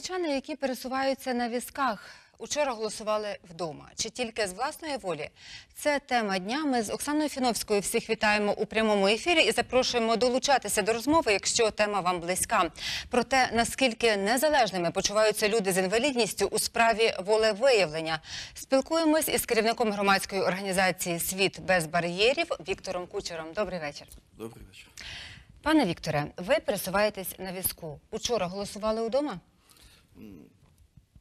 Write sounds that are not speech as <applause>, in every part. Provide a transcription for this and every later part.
Хмельничани, які пересуваються на візках, учора голосували вдома. Чи тільки з власної волі? Це тема дня. Ми з Оксаною Фіновською всіх вітаємо у прямому ефірі і запрошуємо долучатися до розмови, якщо тема вам близька. Про те, наскільки незалежними почуваються люди з інвалідністю у справі волевиявлення. Спілкуємось із керівником громадської організації Світ без бар'єрів Віктором Кучером. Добрий вечір. Добрий вечір. Пане Вікторе, ви пересуваєтесь на візку. Учора голосували вдома?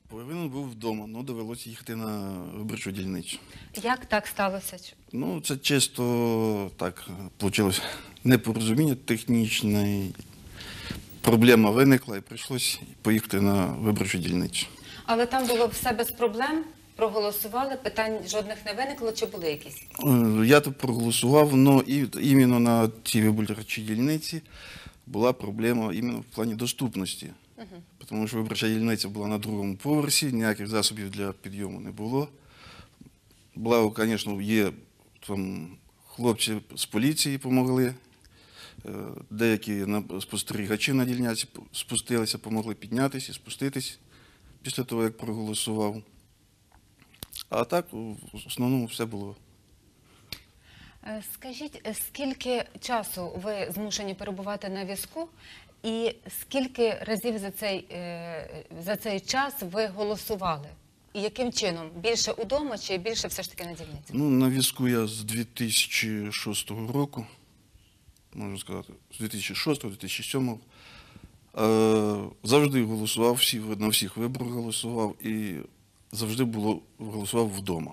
Повинен був вдома, але довелося їхати на виборчу дільницю. Як так сталося? Ну, це чисто так вийшло непорозуміння технічне. Проблема виникла і прийшлося поїхати на виборчу дільницю. Але там було все без проблем. Проголосували, питань жодних не виникло, чи були якісь? Е, Я тут проголосував, але і, іменно на цій виборчій дільниці була проблема іменно в плані доступності. Тому що виборча дільниця була на другому поверсі, ніяких засобів для підйому не було. Благо, звісно, є там хлопці з поліції допомогли. Е, Деякі спостерігачі на дільниці спустилися, допомогли піднятися і спуститись після того, як проголосував. А так, в основному, все було. Е, Скажіть, е, скільки часу ви змушені перебувати на візку, і скільки разів за цей, е, за цей час ви голосували? І яким чином? Більше удома чи більше все ж таки на дільниці? Ну, на візку я з 2006 року, можна сказати, з 2006-2007. Е, завжди голосував, всі, на всіх виборах голосував і завжди було, голосував вдома.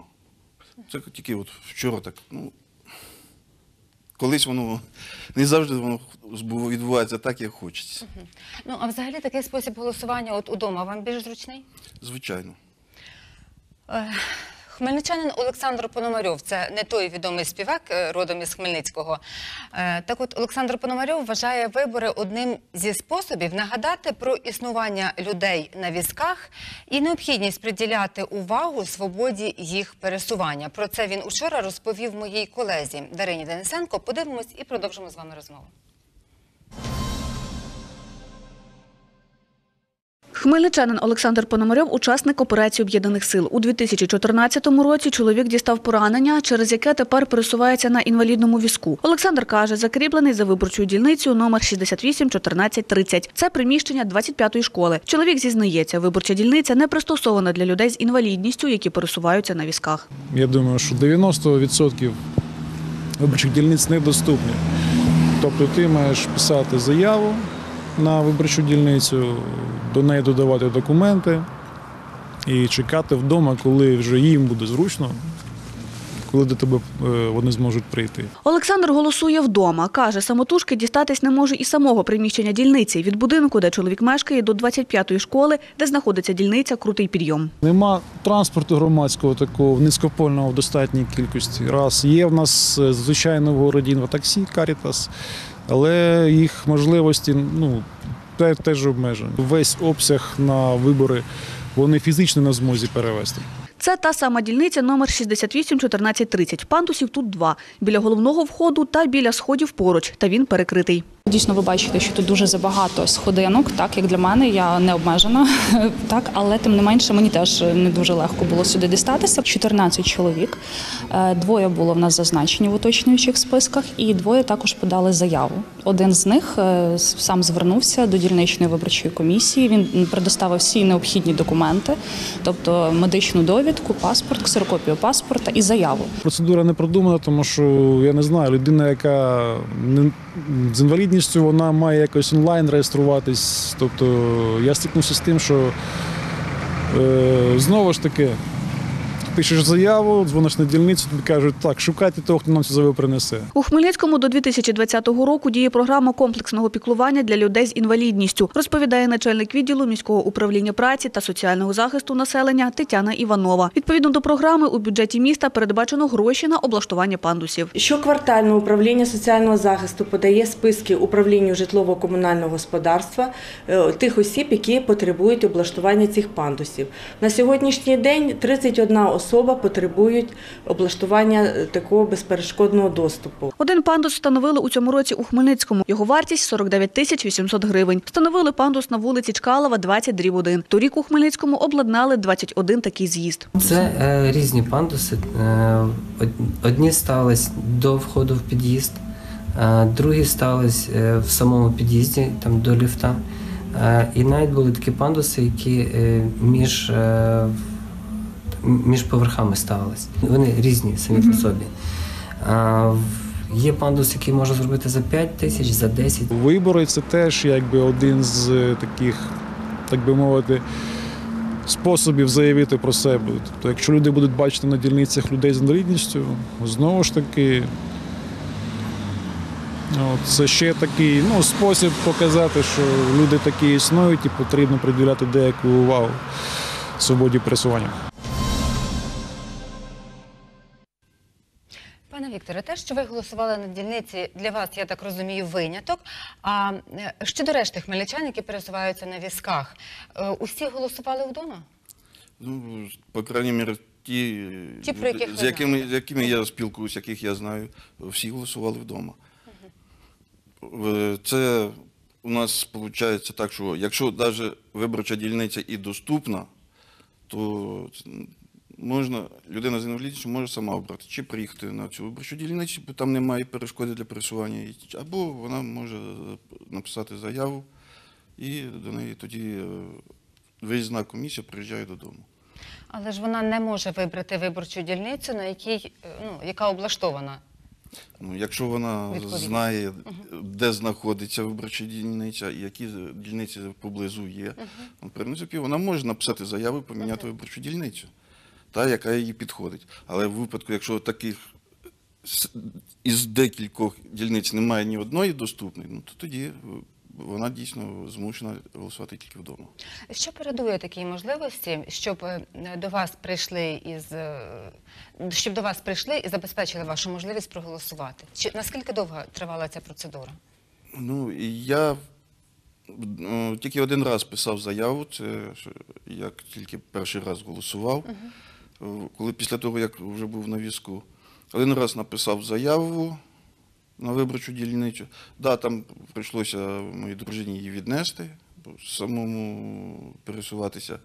Це тільки от вчора так, ну, колись воно не завжди воно відбувається так, як хочеться. Ну, а взагалі такий спосіб голосування от удома вам більш зручний? Звичайно. Е, Хмельничанин Олександр Пономарьов, це не той відомий співак е, родом із Хмельницького. Е, Так от Олександр Пономарьов вважає вибори одним зі способів нагадати про існування людей на візках і необхідність приділяти увагу свободі їх пересування. Про це він учора розповів моїй колезі Дарині Денисенко. Подивимось і продовжимо з вами розмову. Хмельничанин Олександр Пономарьов – учасник операції Об'єднаних сил. У 2014 році чоловік дістав поранення, через яке тепер пересувається на інвалідному візку. Олександр каже, закріплений за виборчою дільницею номер 68 14 30. Це приміщення 25-ї школи. Чоловік зізнається, виборча дільниця не пристосована для людей з інвалідністю, які пересуваються на візках. Я думаю, що 90% виборчих дільниць недоступні. Тобто ти маєш писати заяву на виборчу дільницю, до неї додавати документи і чекати вдома, коли вже їм буде зручно, коли до тебе е, вони зможуть прийти. Олександр голосує вдома. Каже, самотужки дістатись не може і самого приміщення дільниці. Від будинку, де чоловік мешкає, до 25-ї школи, де знаходиться дільниця, крутий підйом. Нема транспорту громадського такого низькопольного в достатній кількості. Раз є в нас е, звичайно в городі інватаксі Карітас, але їх можливості ну, теж обмежені. Весь обсяг на вибори вони фізично на змозі перевести. Це та сама дільниця номер 68 14 30. Пандусів тут два. Біля головного входу та біля сходів поруч. Та він перекритий. Дійсно, ви бачите, що тут дуже забагато сходинок, так як для мене, я не обмежена, <laughs> так, але тим не менше мені теж не дуже легко було сюди дістатися. 14 чоловік, Е, двоє було в нас зазначені в уточнюючих списках, і двоє також подали заяву. Один з них е, сам звернувся до дільничної виборчої комісії. Він предоставив всі необхідні документи, тобто медичну довідку, паспорт, ксерокопію паспорта і заяву. Процедура не продумана, тому що я не знаю, людина, яка з інвалідністю, вона має якось онлайн реєструватись. Тобто я стикнувся з тим, що е, знову ж таки. Пишеш заяву, дзвониш на дільницю, тобі кажуть, так, шукайте того, хто нам цю заяву принесе. У Хмельницькому до 2020 року діє програма комплексного піклування для людей з інвалідністю, розповідає начальник відділу міського управління праці та соціального захисту населення Тетяна Іванова. Відповідно до програми у бюджеті міста передбачено гроші на облаштування пандусів. Щоквартально управління соціального захисту подає списки управлінню житлово-комунального господарства е, тих осіб, які потребують облаштування цих пандусів. На сьогоднішній день 31 особа особа потребують облаштування е, такого безперешкодного доступу. Один пандус встановили у цьому році у Хмельницькому. Його вартість 49 тисяч 800 гривень. Встановили пандус на вулиці Чкалова, 20 дріб 1. Торік у Хмельницькому обладнали 21 такий з'їзд. Це е, різні пандуси. Е, одні стались до входу в під'їзд, е, другі стались е, в самому під'їзді, там до ліфта. І навіть були такі пандуси, які між, між поверхами ставились. Вони різні самі по собі. Є пандус, який можна зробити за 5 тисяч, за 10. Вибори це теж якби один з е, таких, так би мовити, способів заявити про себе. Тобто, якщо люди будуть бачити на дільницях людей з інвалідністю, знову ж таки, от, це ще такий ну, спосіб показати, що люди такі існують і потрібно приділяти деяку увагу свободі пересування. Вікторе, те, що ви голосували на дільниці, для вас, я так розумію, виняток. А е, щодо решти хмельничан, які пересуваються на візках, е, усі голосували вдома? Ну, по крайній мірі, ті, Ті, про яких з, якими, з якими я спілкуюся, яких я знаю, всі голосували вдома. Е, Це у нас виходить так, що якщо навіть виборча дільниця і доступна, то можна, людина з інвалідністю може сама обрати, чи приїхати на цю виборчу дільницю, бо там немає перешкоди для пересування, або вона може написати заяву, і до неї тоді е, виїзна комісія приїжджає додому. Але ж вона не може вибрати виборчу дільницю, на якій, е, ну, яка облаштована. Ну, якщо вона Відповідно. знає, де знаходиться виборча дільниця і які дільниці поблизу є, в принципі, вона може написати заяву і поміняти виборчу дільницю, та, яка їй підходить. Але в випадку, якщо таких із декількох дільниць немає ні одної доступної, ну, то тоді е, вона дійсно змушена голосувати тільки вдома. Що передує такій можливості, щоб е, до вас прийшли із е, щоб до вас прийшли і забезпечили вашу можливість проголосувати? Чи наскільки довго тривала ця процедура? Ну, я тільки один раз писав заяву, це як тільки перший раз голосував. Е, Коли після того, як вже був на візку, один раз написав заяву на виборчу дільницю. Да, там прийшлося моїй дружині її віднести, самому пересуватися.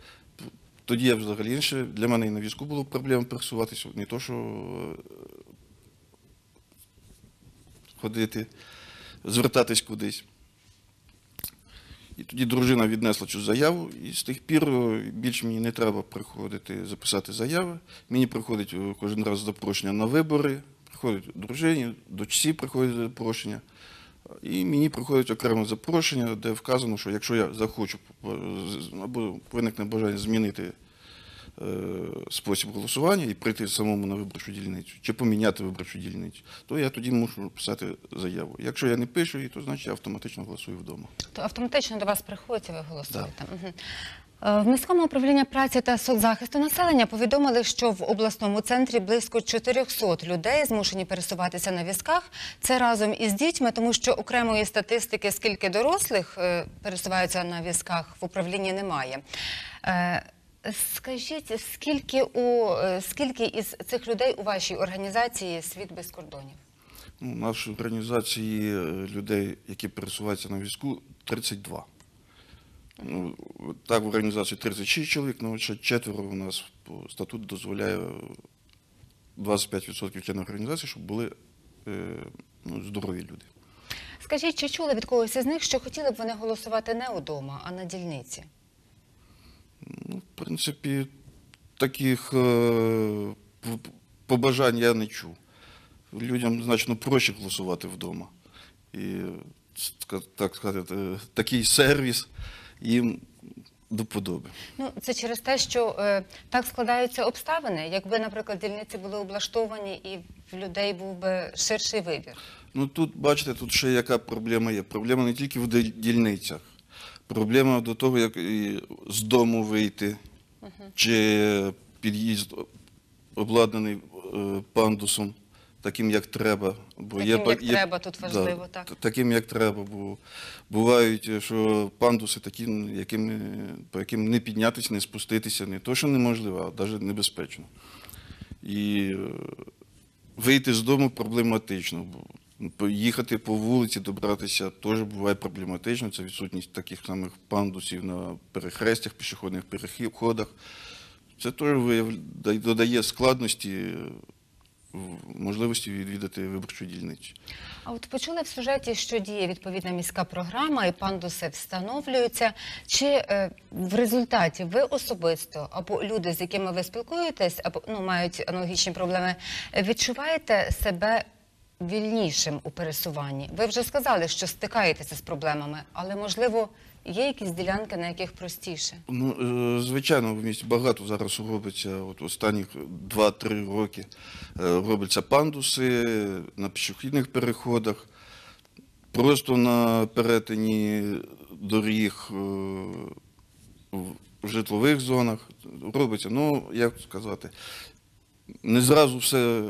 Тоді я взагалі інше. Для мене і на візку було проблем пересуватися, не то, що е, ходити, звертатись кудись. І тоді дружина віднесла цю заяву, і з тих пір е, більше мені не треба приходити записати заяви. Мені приходить е, кожен раз запрошення на вибори, приходить дружині, дочці приходить запрошення. І мені приходить окреме запрошення, де вказано, що якщо я захочу е, або виникне бажання змінити спосіб голосування і прийти самому на виборчу дільницю, чи поміняти виборчу дільницю, то я тоді мушу писати заяву. Якщо я не пишу її, то значить я автоматично голосую вдома. То автоматично до вас приходять і ви голосуєте. Е, В міському управлінні праці та соцзахисту населення повідомили, що в обласному центрі близько 400 людей змушені пересуватися на візках. Це разом із дітьми, тому що окремої статистики, скільки дорослих е, пересуваються на візках, в управлінні немає. Скажіть, скільки у е, скільки із цих людей у вашій організації світ без кордонів? Ну, У нашій організації е, людей, які пересуваються на візку, 32. Ну, так, в організації 36 чоловік, але ще четверо у нас по статуту дозволяє е, 25% членів організації, щоб були е, ну, здорові люди. Скажіть, чи чули від когось із них, що хотіли б вони голосувати не удома, а на дільниці? Ну, в принципі, таких е, побажань я не чув. Людям значно проще голосувати вдома. І, так сказати, такий сервіс їм до подоби. Ну, це через те, що е, так складаються обставини. Якби, наприклад, дільниці були облаштовані і в людей був би ширший вибір. Ну тут, бачите, тут ще яка проблема є. Проблема не тільки в дільницях. Проблема до того, як і з дому вийти, чи під'їзд обладнаний е, пандусом, таким, як треба. Бо Таким, ба- як треба, тут важливо, так. Таким, як треба. Бо бувають, е, що пандуси такі, яким, по яким не піднятися, не спуститися, не то, що неможливо, а навіть небезпечно. І е, вийти з дому проблематично. бо Поїхати по вулиці, добратися теж буває проблематично. Це відсутність таких самих пандусів на перехрестях, пішохідних переходах. Це теж додає складності е, можливості відвідати виборчу дільницю. А от почули в сюжеті, що діє відповідна міська програма і пандуси встановлюються. Чи е, в результаті ви особисто або люди, з якими ви спілкуєтесь, або ну мають аналогічні проблеми, е, відчуваєте себе вільнішим у пересуванні? Ви вже сказали, що стикаєтеся з проблемами, але можливо є якісь ділянки, на яких простіше? Ну, е, звичайно, в місті багато зараз робиться, от останніх 2-3 роки е, робляться пандуси на пішохідних переходах, просто на перетині доріг е, в житлових зонах робиться. Ну, як сказати, не зразу все.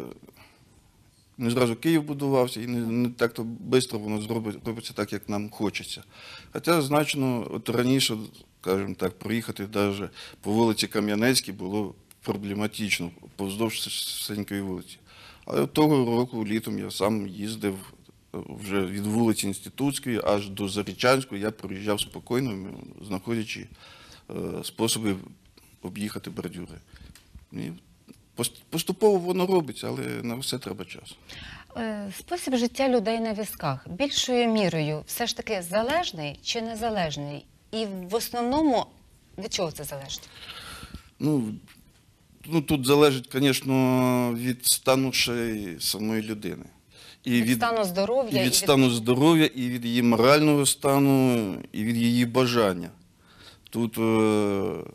Не зразу Київ будувався, і не, не так то швидко воно зробить, робиться так, як нам хочеться. Хоча значно от раніше, скажімо так, проїхати навіть по вулиці Кам'янецькій було проблематично повздовж Сенької вулиці. Але того року літом я сам їздив е, вже від вулиці Інститутської аж до Зарічанської, я проїжджав спокійно, знаходячи е, способи об'їхати бордюри. І поступово воно робиться, але на все треба час. Е, Спосіб життя людей на візках більшою мірою все ж таки залежний чи незалежний? І в основному від чого це залежить? Ну, ну тут залежить, звісно, від стану ще самої людини. І Від стану здоров'я і від від- стану здоров'я, і від її морального стану, і від її бажання. Тут е,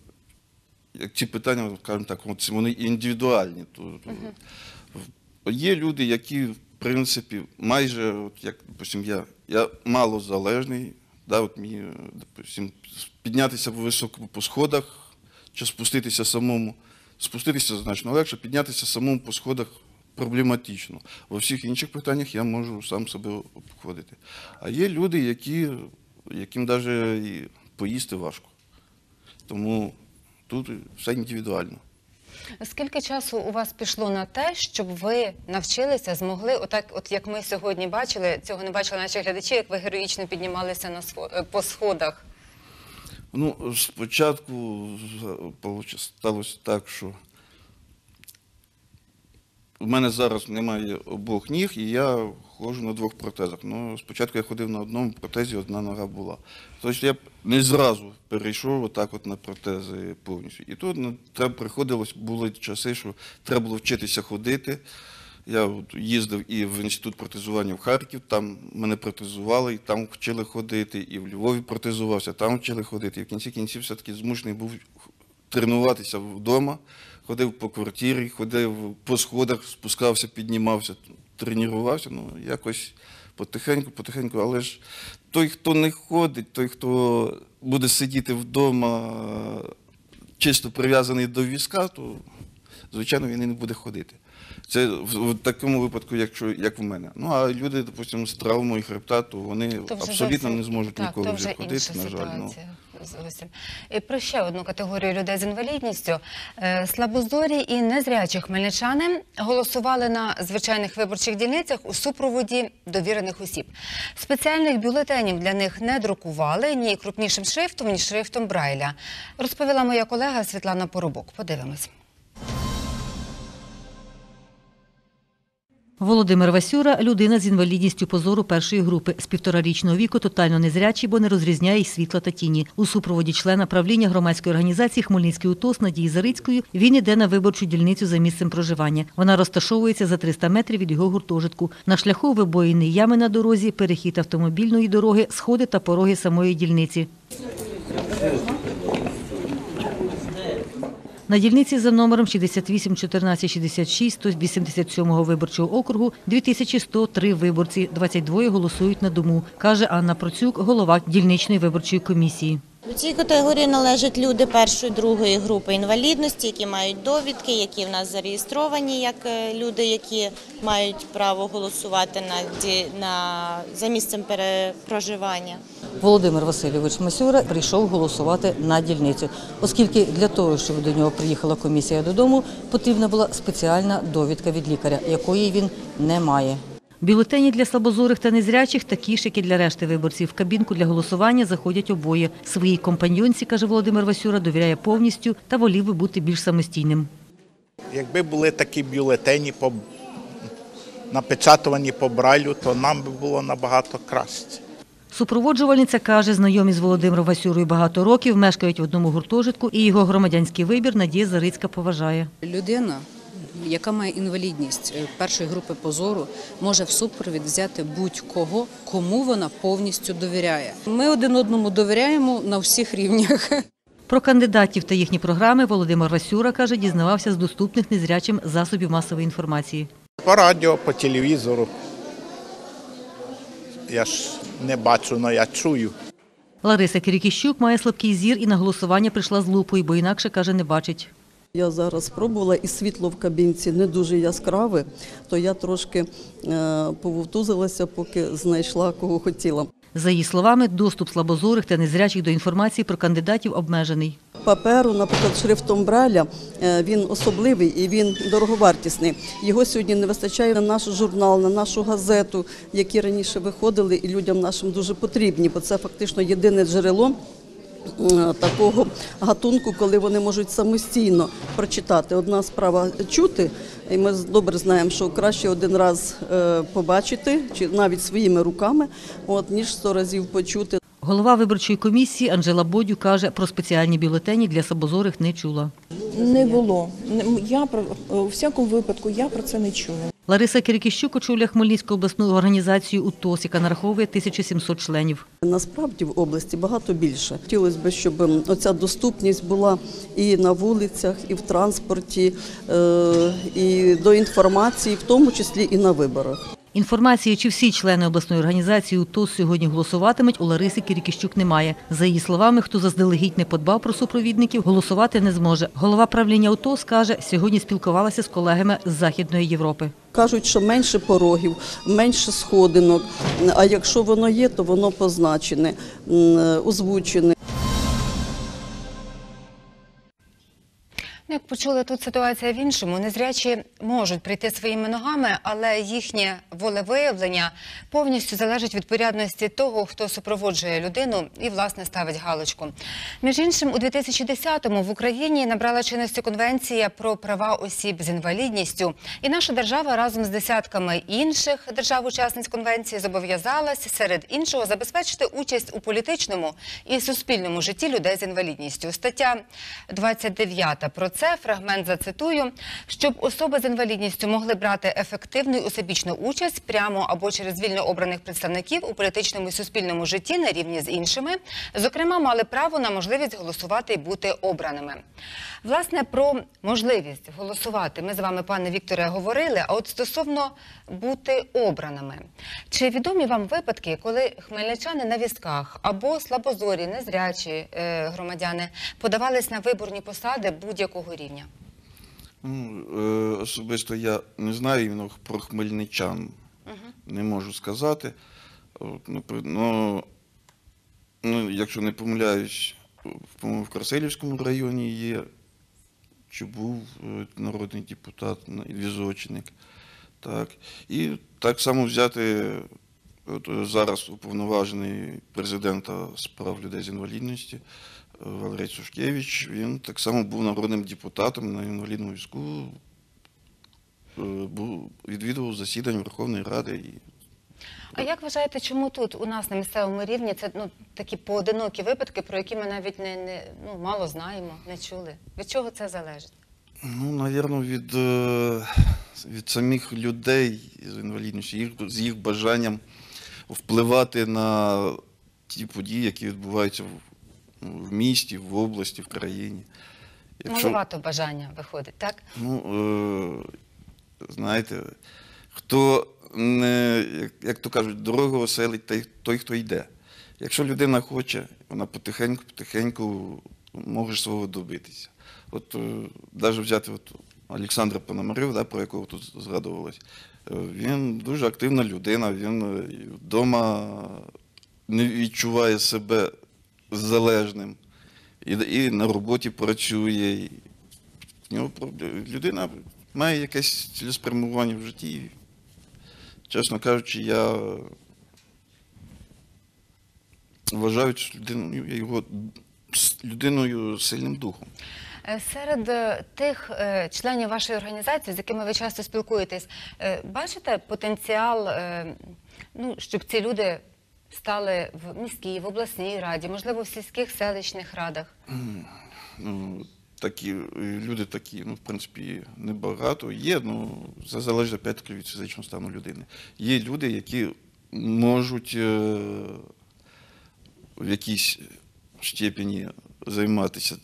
ці питання, скажімо так, вони індивідуальні. Є люди, які, в принципі, майже, от як, допустим, я, я мало залежний, да, от мені, допустим, піднятися високо по сходах чи спуститися самому. Спуститися значно легше, піднятися самому по сходах проблематично. Во всіх інших питаннях я можу сам себе обходити. А є люди, які, яким навіть поїсти важко. Тому тут все індивідуально. Скільки часу у вас пішло на те, щоб ви навчилися, змогли, отак, от як ми сьогодні бачили, цього не бачили наші глядачі, як ви героїчно піднімалися на е, по сходах? Ну, спочатку сталося так, що у мене зараз немає обох ніг, і я ходжу на двох протезах. Ну, спочатку я ходив на одному протезі, одна нога була. Тобто я не зразу перейшов отак от на протези повністю. І тут ну, треба приходилось, були часи, що треба було вчитися ходити. Я от їздив і в інститут протезування в Харків, там мене протезували, і там вчили ходити, і в Львові протезувався, там вчили ходити. І в кінці кінців все-таки змушений був тренуватися вдома, ходив по квартирі, ходив по сходах, спускався, піднімався, тренувався. Ну, якось потихеньку, потихеньку. Але ж той, хто не ходить, той, хто буде сидіти вдома, чисто прив'язаний до візка, то звичайно він і не буде ходити. Це в, в такому випадку, якщо як в мене. Ну а люди, допустимо, з травмою хребта, то вони То абсолютно зовсім- не зможуть так, ніколи вже вже ходити, на жаль. Ну. Зовсім. І про ще одну категорію людей з інвалідністю. Е, Слабозорі і незрячі хмельничани голосували на звичайних виборчих дільницях у супроводі довірених осіб. Спеціальних бюлетенів для них не друкували ні крупнішим шрифтом, ні шрифтом Брайля. Розповіла моя колега Світлана Поробок. Подивимось. Володимир Васюра – людина з інвалідністю позору першої групи. З півторарічного віку тотально незрячий, бо не розрізняє й світла та тіні. У супроводі члена правління громадської організації Хмельницький УТОС Надії Зарицької він іде на виборчу дільницю за місцем проживання. Вона розташовується за 300 метрів від його гуртожитку. На шляху вибоїни ями на дорозі, перехід автомобільної дороги, сходи та пороги самої дільниці. На дільниці за номером 68 14 66 187 виборчого округу 2103 виборці, 22 голосують на дому, каже Анна Процюк, голова дільничної виборчої комісії. До цієї категорії належать люди першої, другої групи інвалідності, які мають довідки, які в нас зареєстровані як е, люди, які мають право голосувати на, на, за місцем перепроживання. Володимир Васильович Масюра прийшов голосувати на дільницю, оскільки для того, щоб до нього приїхала комісія додому, потрібна була спеціальна довідка від лікаря, якої він не має. Бюлетені для слабозорих та незрячих такі ж, як і для решти виборців. В кабінку для голосування заходять обоє. Своїй компаньонці, каже Володимир Васюра, довіряє повністю та волів би бути більш самостійним. Якби були такі бюлетені по, напечатувані по брайлю, то нам би було набагато краще. Супроводжувальниця каже, знайомі з Володимиром Васюрою багато років, мешкають в одному гуртожитку, і його громадянський вибір Надія Зарицька поважає. Людина, яка має інвалідність е, першої групи позору, може в супровід взяти будь-кого, кому вона повністю довіряє. Ми один одному довіряємо на всіх рівнях. Про кандидатів та їхні програми Володимир Васюра, каже, дізнавався з доступних незрячим засобів масової інформації. По радіо, по телевізору. Я ж не бачу, але я чую. Лариса Кирикіщук має слабкий зір і на голосування прийшла з лупою, бо інакше, каже, не бачить. Я зараз спробувала і світло в кабінці не дуже яскраве, то я трошки е, пововтузилася, поки знайшла кого хотіла. За її словами, доступ слабозорих та незрячих до інформації про кандидатів обмежений. Паперу, наприклад, шрифтом Браля, е, він особливий і він дороговартісний. Його сьогодні не вистачає на наш журнал, на нашу газету, які раніше виходили і людям нашим дуже потрібні, бо це фактично єдине джерело. Е, Такого гатунку, коли вони можуть самостійно прочитати. Одна справа чути, і ми добре знаємо, що краще один раз е, побачити, чи навіть своїми руками, от ніж сто разів почути. Голова виборчої комісії Анжела Бодю каже, про спеціальні бюлетені для слабозорих не чула. Не було. Не- Я про у всякому випадку я про це не чула. Лариса Кирикіщук очолює Хмельницьку обласну організацію УТОС, яка нараховує 1700 членів. Насправді в області багато більше. Хотілося б, щоб оця доступність була і на вулицях, і в транспорті, е, і до інформації, в тому числі і на виборах. Інформації, чи всі члени обласної організації УТОС сьогодні голосуватимуть, у Лариси Кирикіщук немає. За її словами, хто заздалегідь не подбав про супровідників, голосувати не зможе. Голова правління УТОС каже, сьогодні спілкувалася з колегами з Західної Європи. Кажуть, що менше порогів, менше сходинок. А якщо воно є, то воно позначене, озвучене. Як почули, тут ситуація в іншому. Незрячі можуть прийти своїми ногами, але їхнє волевиявлення повністю залежить від порядності того, хто супроводжує людину і, власне, ставить галочку. Між іншим, у 2010-му в Україні набрала чинності конвенція про права осіб з інвалідністю. І наша держава разом з десятками інших держав-учасниць конвенції зобов'язалась серед іншого забезпечити участь у політичному і суспільному житті людей з інвалідністю. Стаття 29 про це фрагмент зацитую, щоб особи з інвалідністю могли брати ефективну і усебічну участь прямо або через вільно обраних представників у політичному і суспільному житті на рівні з іншими, зокрема, мали право на можливість голосувати і бути обраними. Власне, про можливість голосувати ми з вами, пане Вікторе, говорили. А от стосовно бути обраними, чи відомі вам випадки, коли хмельничани на візках або слабозорі, незрячі е, громадяни подавались на виборні посади будь-якого рівня? Ну, е, особисто я не знаю іменно про хмельничан. Не можу сказати. Ну, ну, якщо не помиляюсь, в, Красилівському районі є, чи був е, народний депутат, візочник. Так. І так само взяти от, зараз уповноважений президента з прав людей з інвалідності Валерій Сушкевич. Він так само був народним депутатом на інвалідному візку, е, був, відвідував засідання Верховної Ради. І А як вважаєте, чому тут у нас на місцевому рівні це ну такі поодинокі випадки, про які ми навіть не, не ну мало знаємо, не чули? Від чого це залежить? Ну, напевно, від, е, від самих людей з інвалідністю, їх, з їх бажанням впливати на ті події, які відбуваються в, в місті, в області, в країні. Маловато бажання виходить, так? Ну, е, знаєте, хто не, як, як то кажуть, дорогу оселить той, той, хто йде. Якщо людина хоче, вона потихеньку, потихеньку може свого добитися. От навіть взяти от Олександра Пономарьов, да, про якого тут згадувалось, е, він дуже активна людина, він вдома не відчуває себе залежним. І, і на роботі працює. В нього людина має якесь цілеспрямування в житті. Чесно кажучи, я вважаю людину його людиною сильним духом. Е, Серед е, тих е, членів вашої організації, з якими ви часто спілкуєтесь, бачите потенціал, ну, щоб ці люди стали в міській, в обласній раді, можливо, в сільських селищних радах? Ну, такі, люди такі, ну, в принципі, небагато є, ну, це залежить опять-таки від фізичного стану людини. Є люди, які можуть е, в якійсь степені займатися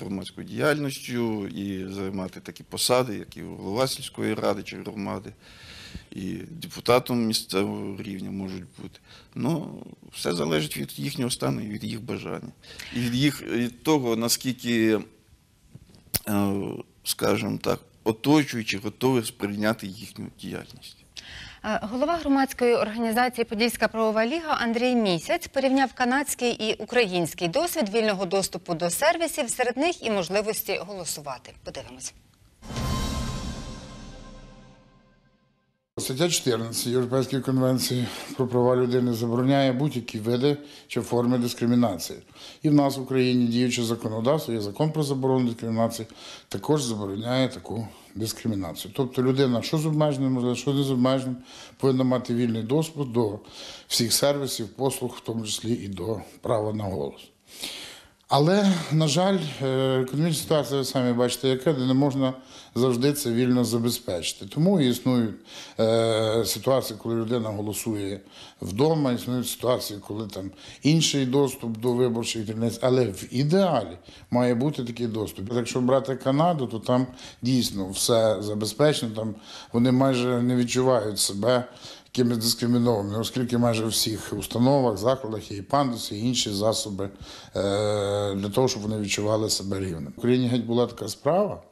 громадською діяльністю і займати такі посади, як і голова сільської ради чи громади, і депутатом місцевого рівня можуть бути. Ну, все залежить від їхнього стану і від їх бажання. І від їх від того, наскільки, е, скажімо так, оточуючи, готові сприйняти їхню діяльність. Е, Голова громадської організації Подільська правова ліга Андрій Місяць порівняв канадський і український досвід вільного доступу до сервісів, серед них і можливості голосувати. Подивимось. Стаття 14 Європейської конвенції про права людини забороняє будь-які види чи форми дискримінації. І в нас в Україні діюче законодавство, є закон про заборону дискримінації, також забороняє таку дискримінацію. Тобто людина, що з обмеженим, можливо, що не з обмеженим, повинна мати вільний доступ до всіх сервісів, послуг, в тому числі і до права на голос. Але, на жаль, е, економічна ситуація, ви самі бачите, яка, де не можна завжди це вільно забезпечити. Тому існують е, ситуації, коли людина голосує вдома, існують ситуації, коли там інший доступ до виборчих дільниць. Але в ідеалі має бути такий доступ. Якщо брати Канаду, то там дійсно все забезпечено, там вони майже не відчувають себе якимись дискримінованими, оскільки майже в всіх установах, закладах є і пандуси, і інші засоби е, для того, щоб вони відчували себе рівним. В Україні геть була така справа,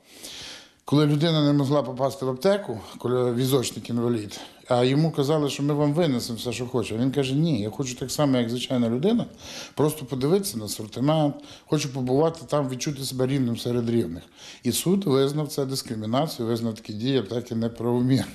коли людина не могла попасти в аптеку, коли візочник інвалід, а йому казали, що ми вам винесемо все, що хоче. Він каже: ні, я хочу так само, як звичайна людина, просто подивитися на асортимент, хочу побувати там, відчути себе рівним серед рівних. І суд визнав це дискримінацією, визнав такі дії аптеки неправомірними.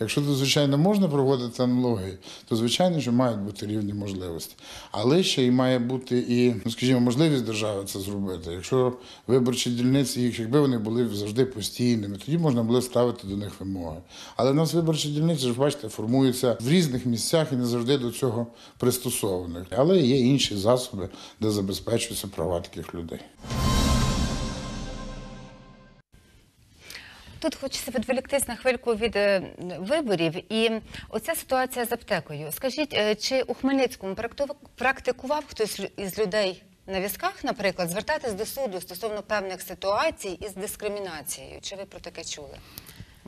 Якщо тут, звичайно, можна проводити аналогії, то звичайно, що мають бути рівні можливості. Але ще й має бути і, ну скажімо, можливість держави це зробити. Якщо виборчі дільниці, їх, якби вони були завжди постійними, тоді можна було ставити до них вимоги. Але в нас виборчі дільниці, ж бачите, формуються в різних місцях і не завжди до цього пристосовані. Але є інші засоби, де забезпечуються права таких людей. Тут хочеться відволіктись на хвильку від е, виборів. І оця ситуація з аптекою. Скажіть, е, чи у Хмельницькому практикував хтось із людей на візках, наприклад, звертатись до суду стосовно певних ситуацій із дискримінацією? Чи ви про таке чули?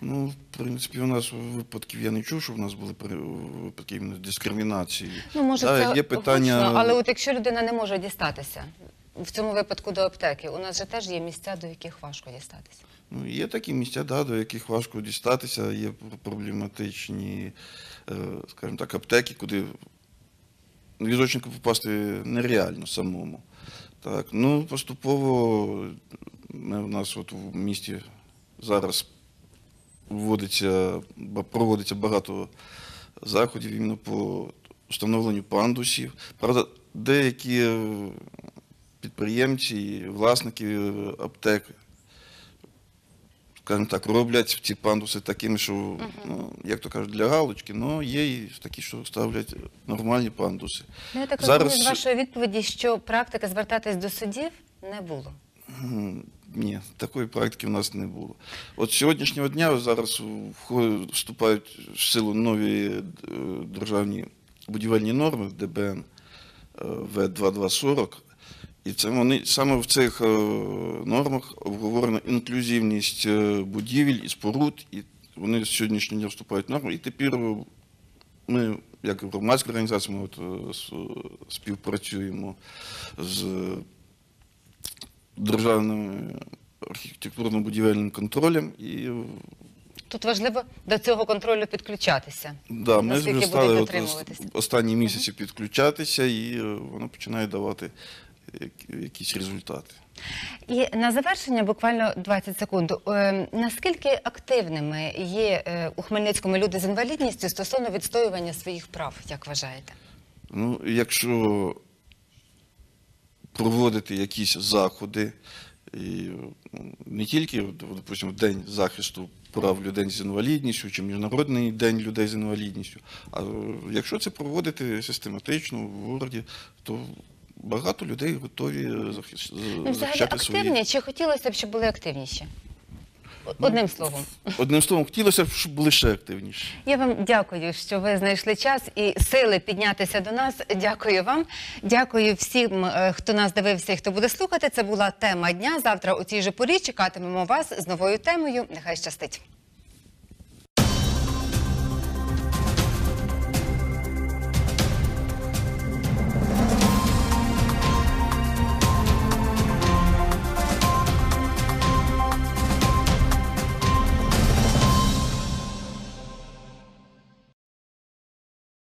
Ну, в принципі, у нас випадків я не чув, що в нас були при- випадки іменно дискримінації. Ну, може, Да, це є питання. гучно, але от якщо людина не може дістатися в цьому випадку до аптеки, у нас же теж є місця, до яких важко дістатися. Ну, є такі місця, да, до яких важко дістатися, є проблематичні, е, скажімо так, аптеки, куди візочнику попасти нереально самому. Так, ну, поступово ми, у нас от в місті зараз вводиться, проводиться багато заходів іменно по встановленню пандусів. Правда, деякі підприємці, власники е, аптек скажімо так, роблять ці пандуси такими, що, ну, як то кажуть, для галочки, але є і такі, що ставлять нормальні пандуси. Ну, я так Зараз- розумію з вашої відповіді, що практики звертатись до судів не було. Ні, такої практики в нас не було. От сьогоднішнього дня зараз вступають в силу нові е, державні будівельні норми ДБН е, В2240. І це вони саме в цих е, нормах обговорена інклюзивність будівель і споруд, і вони з сьогоднішнього дня вступають в норму. І тепер ми як громадська організація, ми от, співпрацюємо з державним архітектурно-будівельним контролем і е, Тут важливо до цього контролю підключатися. Да, ми вже стали от останні місяці підключатися, і е, воно починає давати якісь результати. І на завершення буквально 20 секунд. Е, Наскільки активними є е, у Хмельницькому люди з інвалідністю стосовно відстоювання своїх прав, як вважаєте? Ну, якщо проводити якісь заходи, і ну, не тільки, от, допустимо, День захисту прав людей з інвалідністю чи Міжнародний день людей з інвалідністю, а якщо це проводити систематично в городі, то багато людей готові Ну, взагалі захищати свої. активні чи хотілося б, щоб були активніші? Одним словом. Одним словом, хотілося б, щоб були ще активніші. Я вам дякую, що ви знайшли час і сили піднятися до нас. Дякую вам. Дякую всім, е, хто нас дивився і хто буде слухати. Це була тема дня. Завтра у цій же порі чекатимемо вас з новою темою. Нехай щастить.